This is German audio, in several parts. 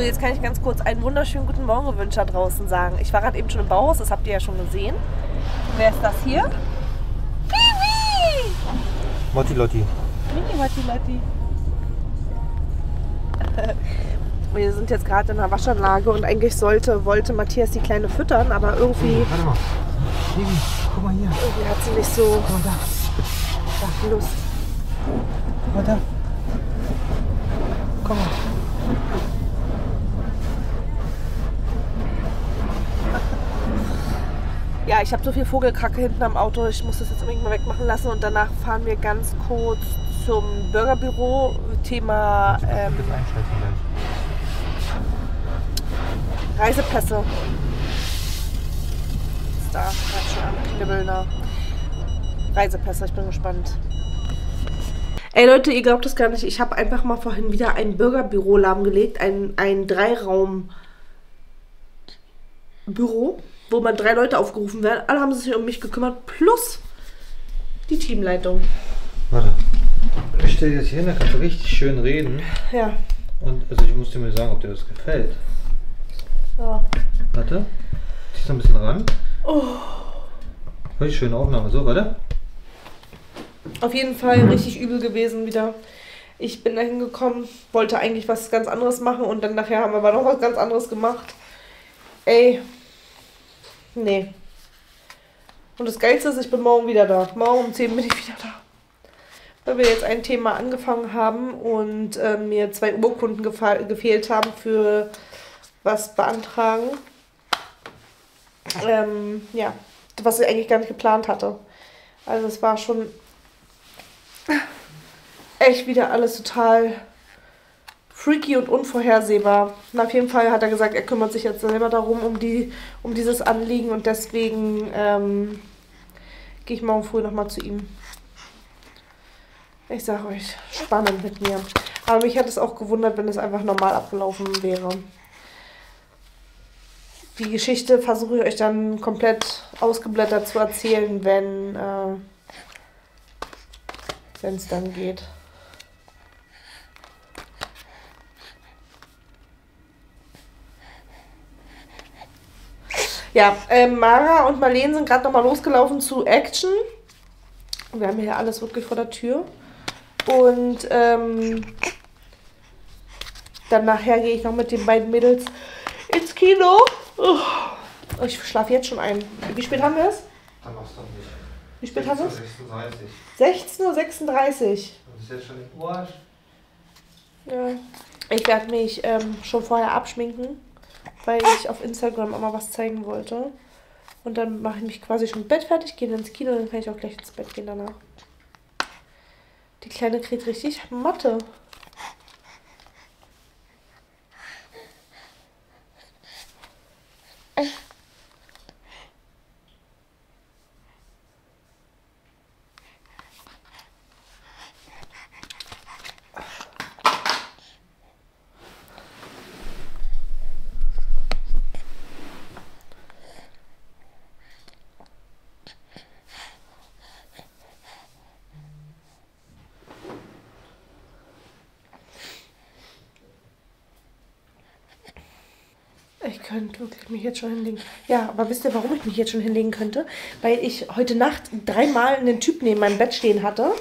So, jetzt kann ich ganz kurz einen wunderschönen guten Morgen Wünscher draußen sagen. Ich war gerade eben schon im Bauhaus, das habt ihr ja schon gesehen. Wer ist das hier? Piwi! Motti Lotti. Mini Matti Lotti. Wir sind jetzt gerade in der Waschanlage und eigentlich sollte, wollte Matthias die Kleine füttern, aber irgendwie, Warte mal. Baby, guck mal hier. irgendwie hat sie nicht so Guck mal da. Lust. Guck mal da. Komm mal. Ja, ich habe so viel Vogelkacke hinten am Auto. Ich muss das jetzt unbedingt mal wegmachen lassen und danach fahren wir ganz kurz zum Bürgerbüro. Thema ähm. Reisepässe. Ist da gerade schon am Knibbeln. da. Reisepässe, ich bin gespannt. Ey Leute, ihr glaubt es gar nicht. Ich habe einfach mal vorhin wieder ein Bürgerbüro lahmgelegt. Ein, ein Dreiraum-Büro, wo man drei Leute aufgerufen werden. Alle haben sich um mich gekümmert, plus die Teamleitung. Warte. Ich stelle jetzt hier hin, da kannst du richtig schön reden. Ja. Und also ich muss dir mal sagen, ob dir das gefällt. ja. Warte. Ziehst noch ein bisschen ran. Oh. Richtig schöne Aufnahme. So, warte. Auf jeden Fall richtig übel gewesen wieder. Ich bin da hingekommen, wollte eigentlich was ganz anderes machen und dann nachher haben wir aber noch was ganz anderes gemacht. Ey. Nee. Und das Geilste ist, ich bin morgen wieder da. Morgen um 10 bin ich wieder da. Weil wir jetzt ein Thema angefangen haben und äh, mir zwei Urkunden gefehlt haben für was beantragen. Ähm, ja, was ich eigentlich gar nicht geplant hatte. Also es war schon echt wieder alles total freaky und unvorhersehbar. Und auf jeden Fall hat er gesagt, er kümmert sich jetzt selber darum, um, die, um dieses Anliegen und deswegen ähm, gehe ich morgen früh nochmal zu ihm. Ich sag euch, spannend mit mir. Aber mich hat es auch gewundert, wenn es einfach normal abgelaufen wäre. Die Geschichte versuche ich euch dann komplett ausgeblättert zu erzählen, wenn äh, wenn es dann geht. Ja, ähm, Mara und Marlene sind gerade nochmal losgelaufen zu Action. Wir haben hier alles wirklich vor der Tür. Und ähm, dann nachher gehe ich noch mit den beiden Mädels ins Kino. Oh, ich schlafe jetzt schon ein. Wie spät haben wir es? Dann machst du nicht. Wie spät haben wir es? 36. 16.36 Uhr. Du bist jetzt schon im Arsch. Ja. Ich werde mich ähm, schon vorher abschminken, weil ich auf Instagram immer was zeigen wollte. Und dann mache ich mich quasi schon Bett fertig, gehe ins Kino, dann kann ich auch gleich ins Bett gehen danach. Die Kleine kriegt richtig Mathe. Ich könnte wirklich mich jetzt schon hinlegen. Ja, aber wisst ihr, warum ich mich jetzt schon hinlegen könnte? Weil ich heute Nacht dreimal einen Typ neben meinem Bett stehen hatte.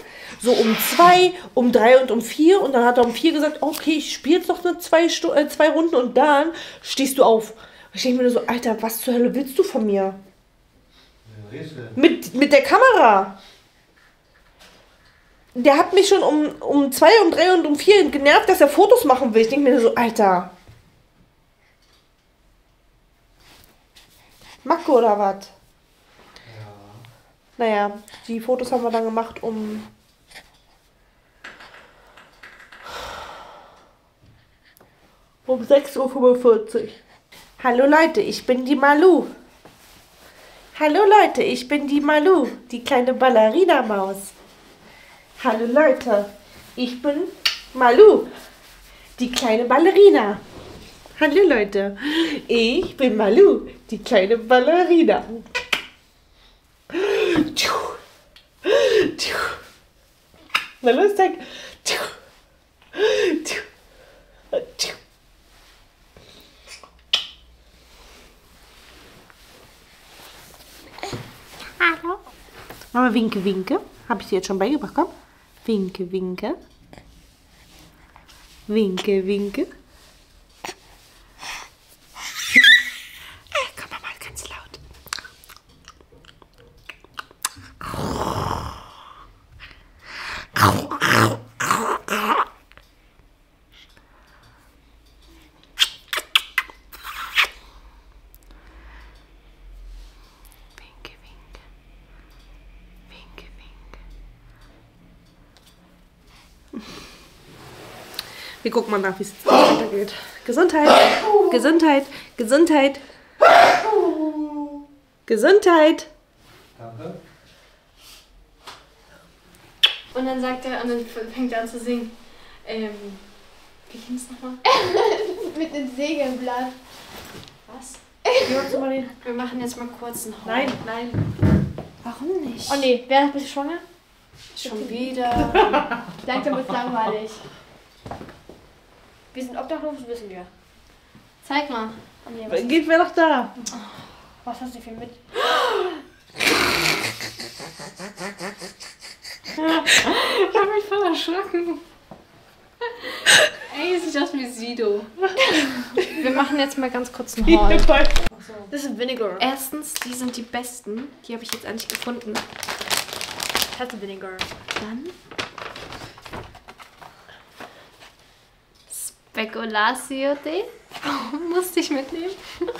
So um zwei, um drei und um vier. Und dann hat er um vier gesagt, okay, ich spiele jetzt noch eine zwei, äh, zwei Runden und dann stehst du auf. Ich denke mir nur so, Alter, was zur Hölle willst du von mir? Mit, mit der Kamera. Der hat mich schon um, um zwei, um drei und um vier genervt, dass er Fotos machen will. Ich denke mir nur so, Alter. Macke oder was? Ja. Naja, die Fotos haben wir dann gemacht um. Um 6.45 Uhr. Hallo Leute, ich bin die Malu. Hallo Leute, ich bin die Malu, die kleine Ballerina-Maus. Hallo Leute, ich bin Malu, die kleine Ballerina. Hallo Leute, ich bin Malu, die kleine Ballerina. Tschu. Tschu. Na los, sag. Tschu. Tschu. Tschu. Hallo. Mama, winke, winke. Habe ich dir jetzt schon beigebracht, komm. Winke, winke. Winke, winke. Wir gucken mal nach, wie es jetzt weitergeht. Gesundheit, Gesundheit, Gesundheit. Gesundheit. Danke. Und dann sagt er, und dann fängt er an zu singen. Ähm, wie ging es nochmal? Mit einem Segelblatt. Was? Wir machen jetzt mal kurz einen Horn. Nein, nein. Warum nicht? Oh nee, wer bist du schwanger? Schon wieder. Langsam wird langweilig. Wir sind obdachlos, wissen wir. Zeig mal. Nee, was, Geht wer noch da? was hast du für mit? Ich hab mich voll erschrocken. Ey, sieht aus wie Sido. Wir machen jetzt mal ganz kurz einen Haul. Das ist Vinegar. Erstens, die sind die besten. Die habe ich jetzt endlich gefunden. Das ist Vinegar. Dann. Spekulatius. Musste ich mitnehmen.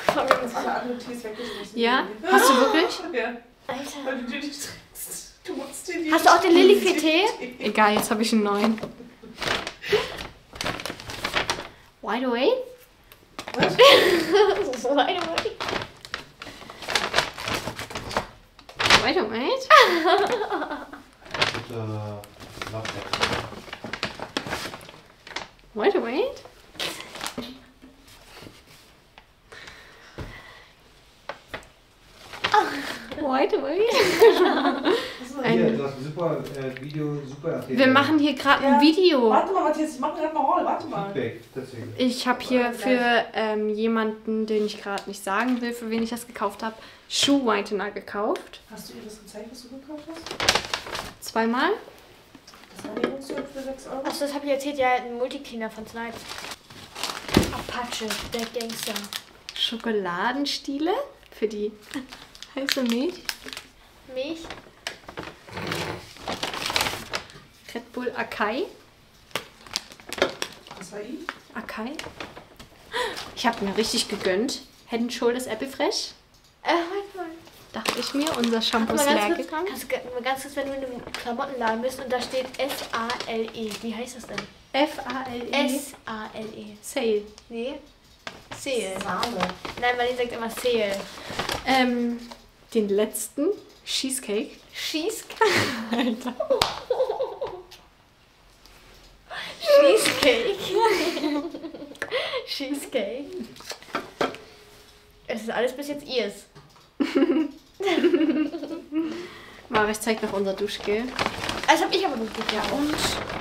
Alle andere Tees weggeschmissen. Ja? Hast du wirklich? Ja, Alter. weil du dir nicht trinkst. Du musst dir die Hast du auch den Lillifee-Tee? Egal, jetzt habe ich einen neuen. Wide away? so eine Mutti. Wide away? Äh, Latte. Wide away? Wide away? Hier, du hast ein super äh, Video, super erzählt. Wir machen hier gerade ein. Video. Warte mal, Matthias, ich mache gerade mal Rolle. Warte mal. Feedback, deswegen. Ich habe hier für ähm, jemanden, den ich gerade nicht sagen will, für wen ich das gekauft habe, Schuhwhitener gekauft. Hast du ihr das gezeigt, was du gekauft hast? Zweimal. Das war die Emotion für 6 Euro. Achso, das habe ich erzählt, ja, ein Multicleaner von Snipes. Apache, der Gangster. Schokoladenstiele für die heiße Milch. Milch. Red Bull Akai. Acai. Akai. Ich habe mir richtig gegönnt. Head and Shoulders Apple Fresh. Äh, warte mal. Dachte ich mir, unser Shampoo ist leer gegangen. kannst du ganz kurz, wenn du in einem Klamottenladen bist und da steht S-A-L-E. Wie heißt das denn? F-A-L-E. S-A-L-E. Sale. Nee. Sale. Sahne. Nein, Marlene sagt immer Sale. Ähm, den letzten Cheesecake. Cheesecake. Alter. Cheesecake. Cheesecake. Es ist alles bis jetzt ihrs. Mara, ich zeig noch unser Duschgel. Das habe ich aber nicht gekauft. Ja, und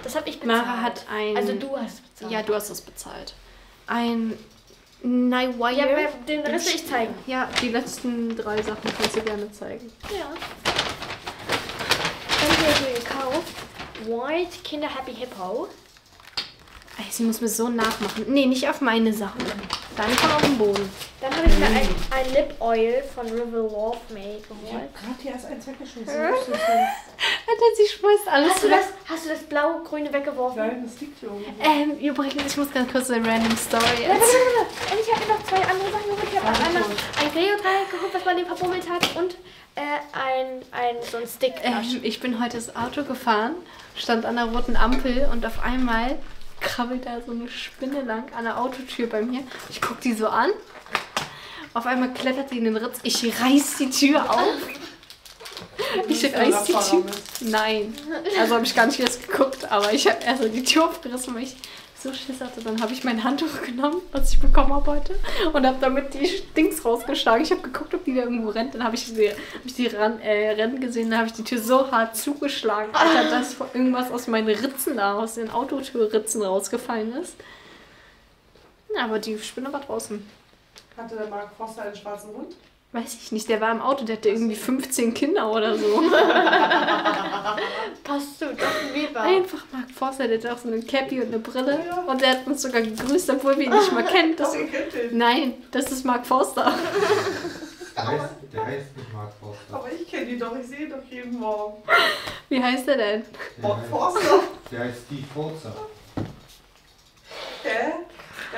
Das habe ich bezahlt. Mara hat ein. Also du hast bezahlt. Ja, du hast das bezahlt. Ein Nightwire. Ja, den Rest will ich zeigen. Ja, die letzten drei Sachen kannst du gerne zeigen. Ja. Dann habe ich mir gekauft. White Kinder Happy Hippo. Ey, sie muss mir so nachmachen. Nee, nicht auf meine Sachen. Deine kommen auf den Boden. Dann habe ich mir ein, ein Lip Oil von River Love May Ich geholt. hab gerade hier erst eins weggeschmissen. Alter, sie schmeißt alles Hast du, weg. das, hast du das blau-grüne weggeworfen? Nein, das liegt hier oben. Ähm, übrigens, ich muss ganz kurz eine random Story erzählen. Und ich habe mir noch zwei andere Sachen geholt. Ich habe einmal ein Geodreieck geholt, was man den verbummelt hat und äh, ein, ein, so ein Stick. Ähm, ich bin heute das Auto gefahren, stand an der roten Ampel und auf einmal krabbelt da so eine Spinne lang an der Autotür bei mir. Ich guck die so an. Auf einmal klettert sie in den Ritz. Ich reiß die Tür auf. Ich reiß die Tür. Nein. Also habe ich gar nicht erst geguckt, aber ich habe erst die Tür aufgerissen, weil ich so Schiss hatte. Dann habe ich mein Handtuch genommen, was ich bekommen habe heute, und habe damit die Dings rausgeschlagen. Ich habe geguckt, ob die da irgendwo rennt. Dann habe ich sie, hab ich die ran, äh, rennen gesehen, dann habe ich die Tür so hart zugeschlagen, Alter, dass irgendwas aus meinen Ritzen da, aus den Autotürritzen rausgefallen ist. Ja, aber die Spinne war draußen. Hatte der Mark Foster einen schwarzen Hund? Weiß ich nicht, der war im Auto, der hatte irgendwie 15 Kinder oder so. Passt du doch lieber. Einfach Mark Forster, der hat auch so eine Cappy und eine Brille. Und der hat uns sogar gegrüßt, obwohl wir ihn nicht mal kennen. Das, Ihr kennt den. nein, das ist Mark Forster. Der heißt, der heißt nicht Mark Forster. Aber ich kenne ihn doch, ich sehe ihn doch jeden Morgen. Wie heißt er denn? Der Mark Forster. der heißt Steve Forster. Hä?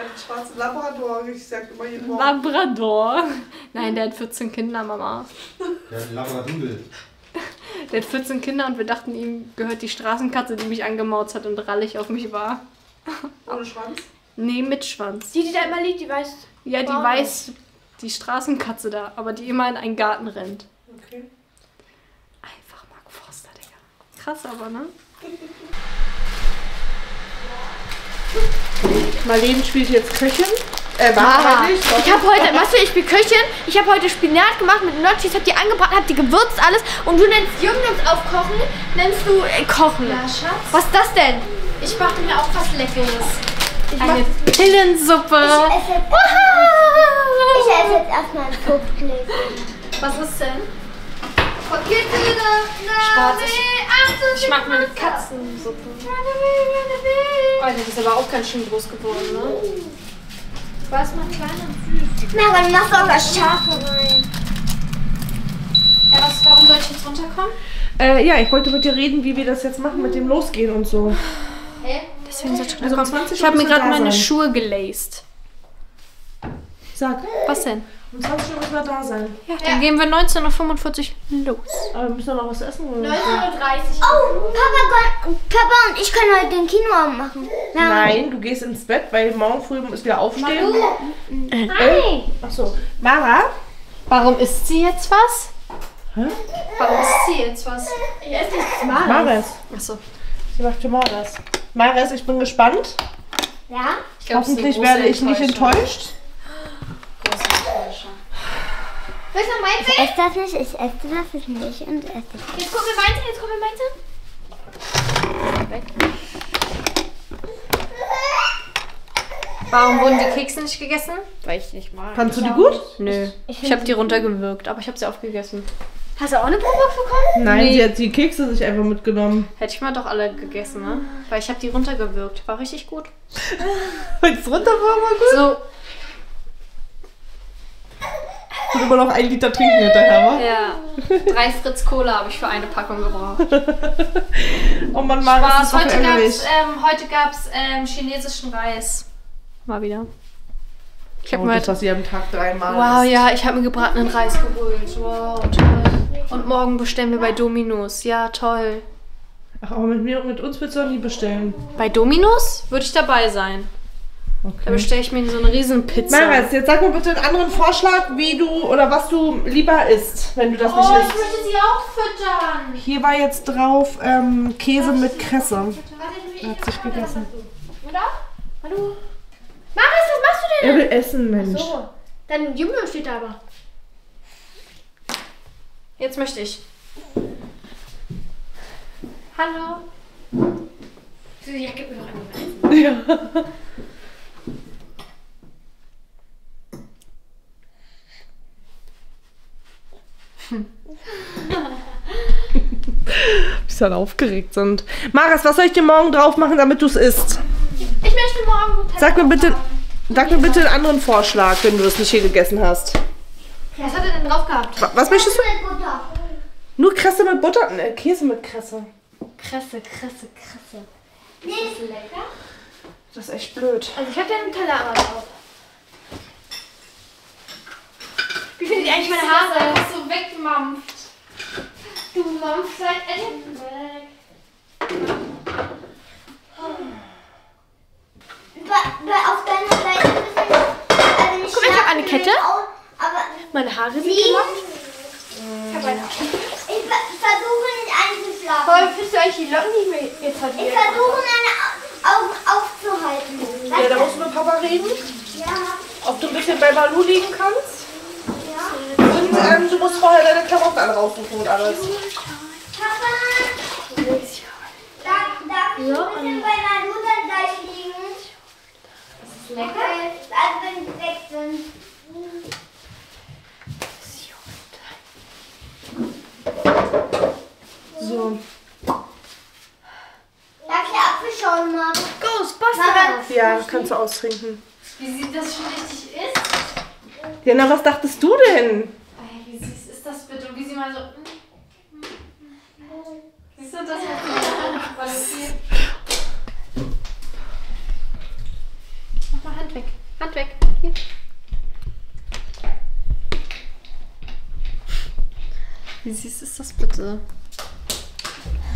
Der hat einen schwarzen Labrador, ich sag immer jeden Morgen. Labrador. Nein, der hat 14 Kinder, Mama. Der hat einen Labradoodle. Der hat 14 Kinder und wir dachten, ihm gehört die Straßenkatze, die mich angemauzt hat und rallig auf mich war. Ohne Schwanz. Nee, mit Schwanz. Die, die da immer liegt, die weiß. Ja, die Wow. weiß, die Straßenkatze da, aber die immer in einen Garten rennt. Okay. Einfach Mark Forster, Digga. Krass aber, ne? Marlene spielt jetzt Köchin. Äh, Mara, Mara nicht. ich habe heute, weißt du, ich bin Köchin, ich habe heute Spinat gemacht mit Gnocchis, hab die angebraten, hab die gewürzt alles und du nennst Jungdums aufkochen, nennst du äh, kochen. Ja, Schatz. Was ist das denn? Ich mache mir auch was Leckeres. Ich Eine Pillensuppe. esse ich esse jetzt erstmal ein Fruchtgläschen. Was ist denn? Spaß, Ich mag meine Katzensuppe. Alter, die ist aber auch ganz schön groß geworden, ne? War es mal kleiner und süß. Na, aber du machst auch was Scharfe rein. Ja, was, warum soll ich jetzt runterkommen? Äh, ja, ich wollte mit dir reden, wie wir das jetzt machen mit dem Losgehen und so. Deswegen soll ich Also um runterkommen. 20 Ich habe mir gerade meine sein. Schuhe gelaced. Sag, Was denn? um 20 Uhr müssen wir da sein. Ja, dann gehen wir 19.45 Uhr los. Aber wir müssen wir noch was essen oder? so? 19.30 Oh, Papa, Papa und ich können heute den Kinoabend machen. Na, Nein, du gehst ins Bett, weil morgen früh ist wieder aufstehen. Nein. Achso. Mara? Warum isst sie jetzt was? Hä? Warum isst sie jetzt was? Mares. Achso. Sie macht für Mares. Mares, ich bin gespannt. Ja? Ich glaub, Hoffentlich werde ich nicht enttäuscht. Enttäuschung. Willst du noch meins? Ich esse das nicht, ich esse das nicht und esse das. Jetzt kommen wir meins, jetzt kommen wir meins. Warum wurden die Kekse nicht gegessen? Weil ich nicht mag. Fandst du die gut? Nö. Ich habe die runtergewürgt, aber ich habe sie aufgegessen. Hast du auch eine Probox bekommen? Nein, Nee. sie hat die Kekse sich einfach mitgenommen. Hätte ich mal doch alle gegessen, ne? Weil ich habe die runtergewürgt. War richtig gut. Weil es runter war mal gut. So, Und immer noch ein Liter trinken hinterher, wa? ja. Drei Fritz Cola habe ich für eine Packung gebraucht. Oh Mann, das Spaß. ist Heute ärgerlich. gab's, ähm, heute gab's ähm, chinesischen Reis. Mal wieder. Ich habe Oh, mir das, was sie am Tag dreimal Wow, isst. ja, ich habe mir gebratenen Reis geholt. Wow, toll. Und morgen bestellen wir bei Dominos. Ja, toll. Ach, aber mit mir und mit uns willst du doch nie bestellen. Bei Dominos würde ich dabei sein. Da Okay. bestelle ich mir so eine riesen Pizza. Maris, jetzt sag mir bitte einen anderen Vorschlag, wie du oder was du lieber isst, wenn du das nicht isst. möchte sie auch füttern. Hier war jetzt drauf ähm, Käse mit Kresse. Hat sich gegessen. Oder? Hallo? Maris, was machst du denn? Er will essen, Mensch. So. Dein Jumbo steht da aber. Jetzt möchte ich. Hallo. Ja, gib mir doch einmal. Ja. Bis dann aufgeregt sind. Maris, was soll ich dir morgen drauf machen, damit du es isst? Ich möchte morgen Nutella Sag mir bitte, sag mir bitte einen anderen Vorschlag, wenn du das nicht hier gegessen hast. Was hat er denn drauf gehabt? Wa- Was möchtest du? Mit Butter. Nur Kresse mit Butter? Ne, Käse mit Kresse. Kresse, Kresse, Kresse. Nee, Das ist echt blöd. Also ich habe ja Nutella aber drauf. Wie findet ihr eigentlich meine Haare? so wegmampft. Du Mampf, seid endlich auf deiner Seite ein bisschen. Also Guck mal, ich hab eine Kette. Meine Haare sind sie. gemacht. Ich ver- versuche nicht einzuschlafen. Warum findest du eigentlich die Locken nicht mehr jetzt Ich versuche meine Au- Augen aufzuhalten. Ja, da musst du mit Papa reden, Ja, ob du ein bisschen bei Balu liegen kannst. raussuchen und alles. So, und ist lecker. Also wenn weg sind. So. Darf ich Apfelschaum machen? Ghostbusters! Ja, kannst du austrinken. Wie sieht das schon richtig ist? Ja, na, was dachtest du denn?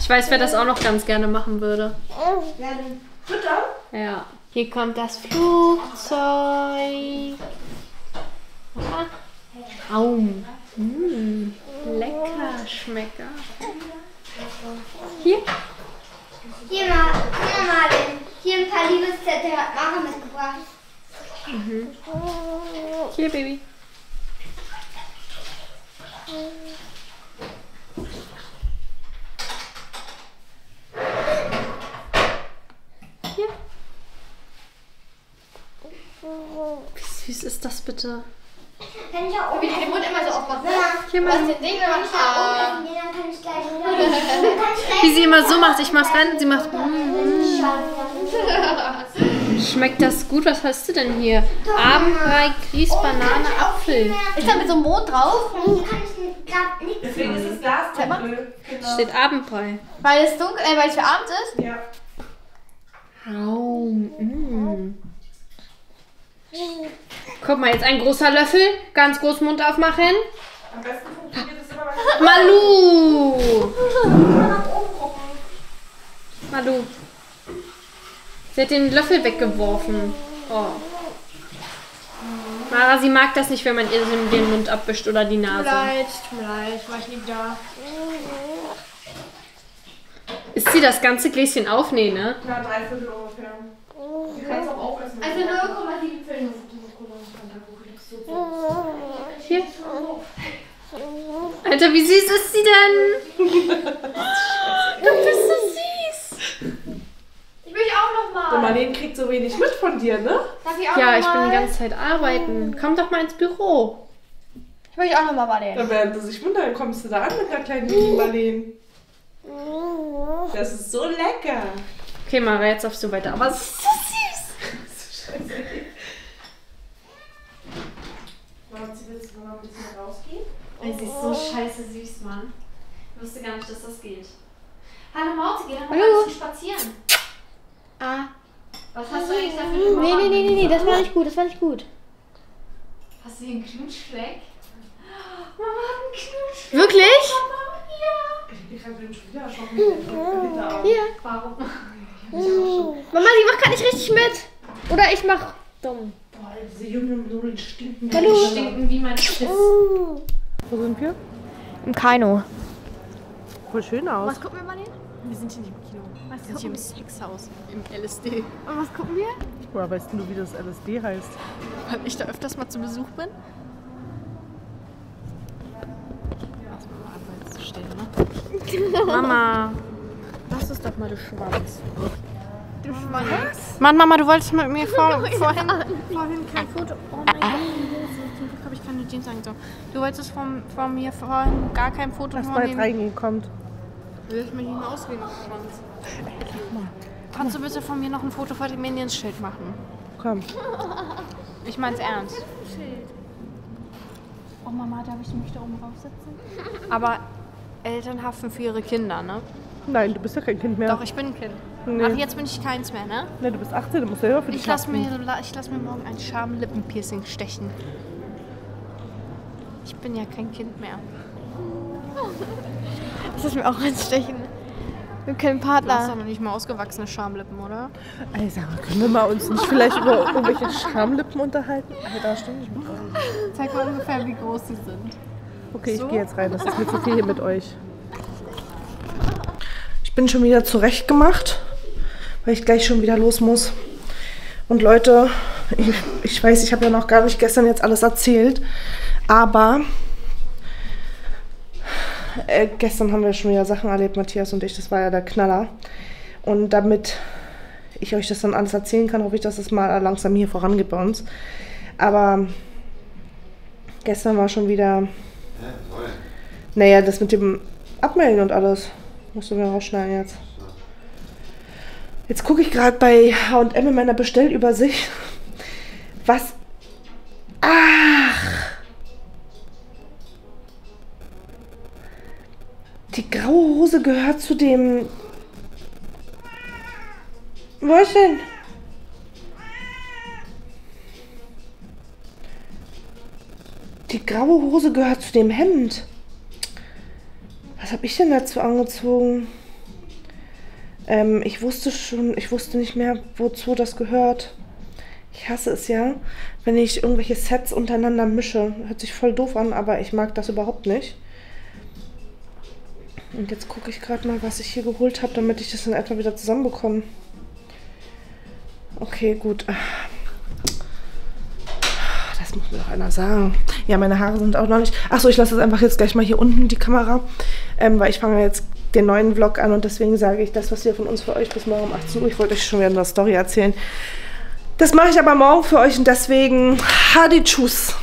Ich weiß, wer das auch noch ganz gerne machen würde. Futter? Ja. Hier kommt das Flugzeug. Ah. Aum. Mm, lecker Schmecker. Hier. Hier mal, hier mal, hier ein paar Liebeszettel hat Mara mitgebracht. Hier, Baby. Süß ist das bitte? Kann ich auch Wie die den Mund immer so aufmachen. Hier Was mal. den Ding Kann ich auch Ah. Ja, dann kann ich gleich wieder. Wie sie immer so macht. Ich mach's rein. Sie macht. Schmeckt das gut? Was hast du denn hier? Abendbrei, Grieß, Banane, Apfel. Ist da mit so einem Mond drauf? Hier kann ich gerade nichts Deswegen ist das Glas dunkel. Genau. Steht Abendbrei. Weil es dunkel, äh, weil es für Abend ist? Ja. Raum. Mm. Guck mal, jetzt ein großer Löffel. Ganz groß Mund aufmachen. Am besten funktioniert immer, wenn Malu! Malu. Sie hat den Löffel weggeworfen. Oh. Mara, sie mag das nicht, wenn man ihr den Mund abwischt oder die Nase. tut mir leid, war ich nie da. Isst sie das ganze Gläschen auf? Nee, ne? Na, drei Viertel ungefähr. Du kannst auch aufessen. Also 0,7 Filme. Hier. Alter, wie süß ist sie denn? du bist so süß. Ich will auch noch Der mal. Marlene kriegt so wenig mit von dir, ne? Darf ich auch Ja, noch ich bin mal? die ganze Zeit arbeiten. Komm doch mal ins Büro. Ich will auch noch mal Marlene. Da werden sie sich wundern, kommst du da an mit einer kleinen Mini-Marlene. Das ist so lecker. Okay, Mara, jetzt darfst du weiter. Aber es ist so süß. Du noch ein bisschen rausgehen? Ey, sie ist so scheiße süß, Mann. Ich wusste gar nicht, dass das geht. Hallo Mauzi, geh doch mal ein bisschen spazieren. Ah. Was hast du eigentlich da für eine Nee, nee, nee, nee, nee, das war nicht gut, das war nicht gut. Hast du hier einen Knutschfleck? Mama hat einen Knutschfleck. Wirklich? Mama, ja. Ich kann den schon wieder erschrocken. Hier. Warum? Mama, die macht gar nicht richtig mit. Oder ich mach dumm. Boah, diese jungen Nudeln stinken. Hallo. Stinken wie mein Schiss. Wo sind wir? Im Kaino. Voll schön aus. Was gucken wir, Marlene? Wir sind hier nicht im Kino. Wir sind hier im Sexhaus, im LSD. Und was gucken wir? Woher weißt du, wie das LSD heißt? Weil ich da öfters mal zu Besuch bin. ne? Mama, lass es doch mal, du Schwanz. Du Schwanz. Mann, Mama, du wolltest mit mir vor, vorhin, vorhin kein Foto. Oh mein Gott, zum Glück habe ich keine Jeans angezogen. Du wolltest von, von mir vorhin gar kein Foto Lass von mal reingehen, kommt. Will ich mir nicht mehr ausreden, du Schwanz. Kannst du bitte von mir noch ein Foto vor dem Minions-Schild machen? Komm. Ich mein's ernst. Oh Mama, darf ich mich da oben raufsetzen? Aber Eltern haften für ihre Kinder, ne? Nein, du bist ja kein Kind mehr. Doch, ich bin ein Kind. Nee. Ach, jetzt bin ich keins mehr, ne? Nee, du bist 18, du musst selber für dich Ich lass, mir, ich lass mir morgen ein Schamlippenpiercing stechen. Ich bin ja kein Kind mehr. Das ist mir auch anstechen. Wir können Du hast Partner. doch noch nicht mal ausgewachsene Schamlippen, oder? Ey, sag mal, können wir mal uns nicht vielleicht über irgendwelche Schamlippen unterhalten? Alter, stimmt nicht mit euch. Zeig mal ungefähr, wie groß sie sind. Okay, So? ich gehe jetzt rein. Das ist mir zu viel hier mit euch. Ich bin schon wieder zurechtgemacht, weil ich gleich schon wieder los muss. Und Leute, ich, ich weiß, ich habe ja noch gar nicht gestern jetzt alles erzählt, aber äh, gestern haben wir schon wieder Sachen erlebt, Matthias und ich. Das war ja der Knaller. Und damit ich euch das dann alles erzählen kann, hoffe ich, dass es mal langsam hier vorangeht bei uns. Aber gestern war schon wieder naja, das mit dem Abmelden und alles. Musst du mir rausschneiden jetzt. Jetzt gucke ich gerade bei H&M in meiner Bestellübersicht. Was? Ach! Die graue Hose gehört zu dem... Was denn? Die graue Hose gehört zu dem Hemd. Was habe ich denn dazu angezogen? Ähm, ich wusste schon, ich wusste nicht mehr, wozu das gehört. Ich hasse es ja, wenn ich irgendwelche Sets untereinander mische. Hört sich voll doof an, aber ich mag das überhaupt nicht. Und jetzt gucke ich gerade mal, was ich hier geholt habe, damit ich das dann etwa wieder zusammenbekomme. Okay, gut. Das muss mir doch einer sagen. Ja, meine Haare sind auch noch nicht... Achso, ich lasse das einfach jetzt gleich mal hier unten, die Kamera. Ähm, weil ich fange jetzt den neuen Vlog an und deswegen sage ich das, was wir von uns für euch bis morgen um 18 Uhr... Ich wollte euch schon wieder eine Story erzählen. Das mache ich aber morgen für euch und deswegen... Hadi Tschüss.